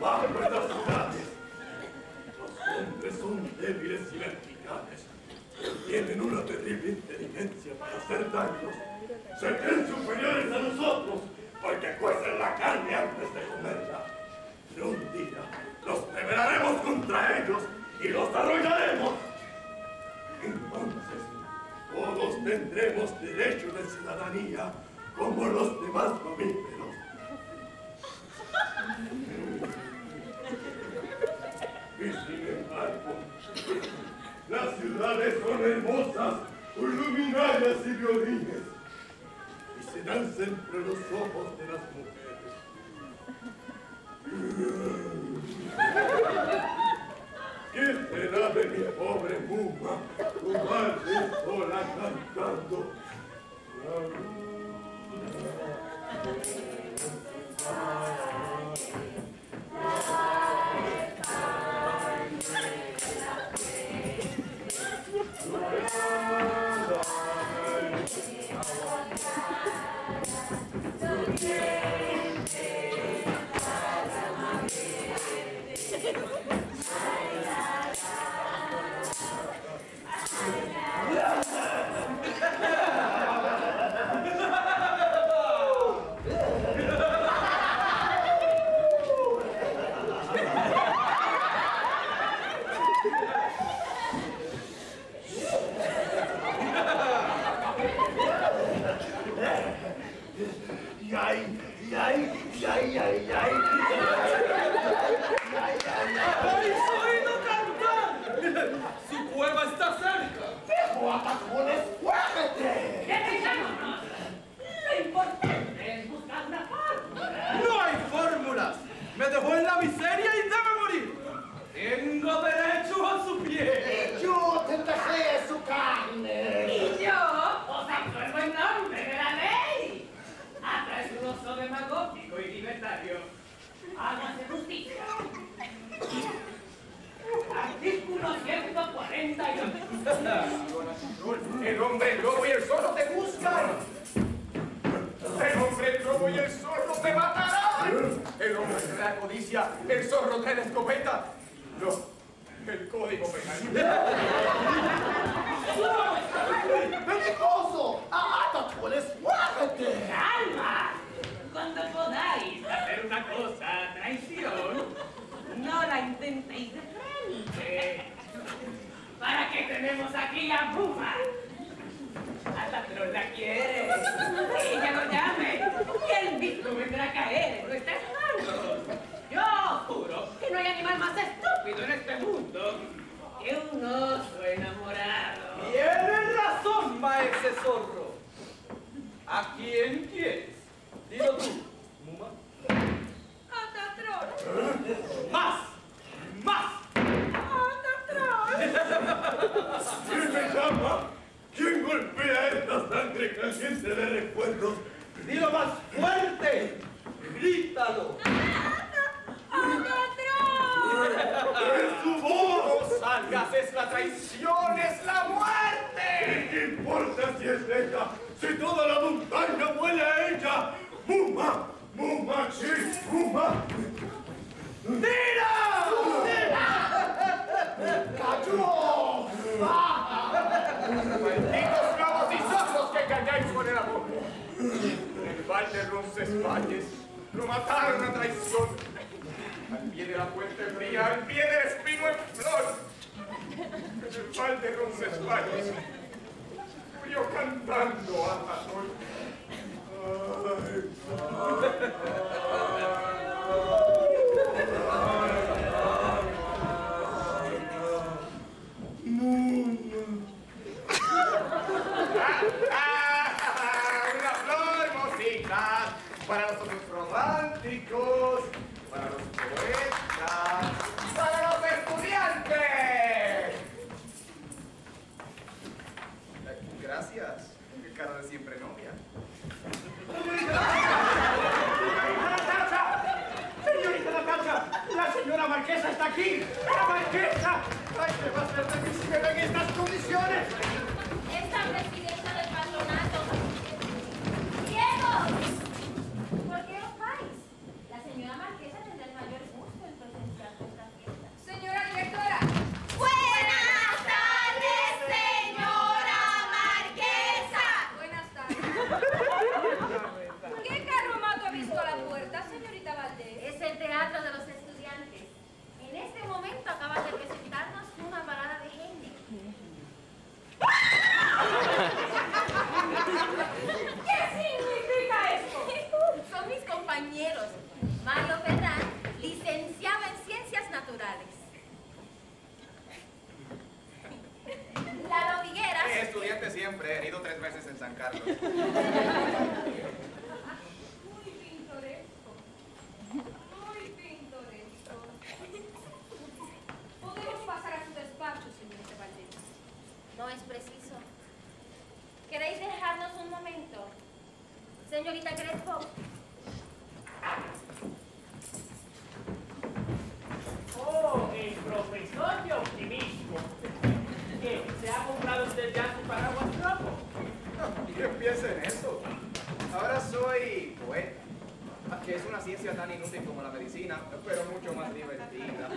abajo en las ciudades, los hombres son débiles y verticales. Tienen una terrible inteligencia para hacer daños. Se creen superiores a nosotros porque cuecen la carne antes de comerla. Pero un día los prepararemos contra ellos y los arrollaremos. Entonces, todos tendremos derecho de ciudadanía como los demás mamíferos. las ciudades son hermosas, con luminarias y violines, y se dan entre los ojos de las mujeres. ¿Qué será de mi pobre Muma, tu madre sola cantando? En la miseria y debe morir! ¡Tengo derecho a su piel! Yo tendré su carne. Y yo os apruebo en nombre de la ley. A presuroso demagógico y libertario. Hágase justicia. Artículo 148. El hombre el lobo y el zorro te buscan. Codicia, el zorro trae la escopeta. No, el código penal. ¡Peligroso! ¡A tacones fuerte! ¡Calma! Cuando podáis hacer una cosa, traición, no la intentéis de frente. ¿Para qué tenemos aquí a Buma? A la trola quiere. Ella lo llame. Y el mismo vendrá a caer en nuestras hay animal más estúpido en este mundo traición, es la muerte. ¿Qué importa si es ella? Si toda la montaña huele a ella. ¡Muma! ¡Muma, sí! ¡Muma! ¡Tira! ¡Cayó! Malditos lobos y zorros que calláis con el amor. En el val de Roncesvalles lo mataron a traición. Al pie de la fuente fría, al pie del espino en flor. En el val de Roncesvalles murió cantando a Manuel. ¡Ah! gracias. Qué cara de siempre novia. ¡Señorita Natasha! ¡La señora Marquesa está aquí! ¡La Marquesa! ¡Ay, qué va a hacer de que si me Oh, el profesor de optimismo. ¿Qué? ¿Se ha comprado usted ya su paraguas rojo? No, que empiece en eso. Ahora soy poeta, que es una ciencia tan inútil como la medicina, pero mucho más divertida.